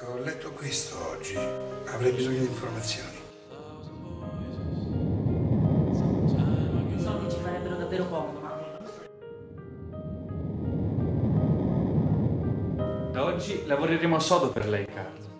Ecco, ho letto questo oggi, avrei bisogno di informazioni. I soldi ci farebbero davvero comodo, ma... Da oggi lavoreremo sodo per lei, Carlo.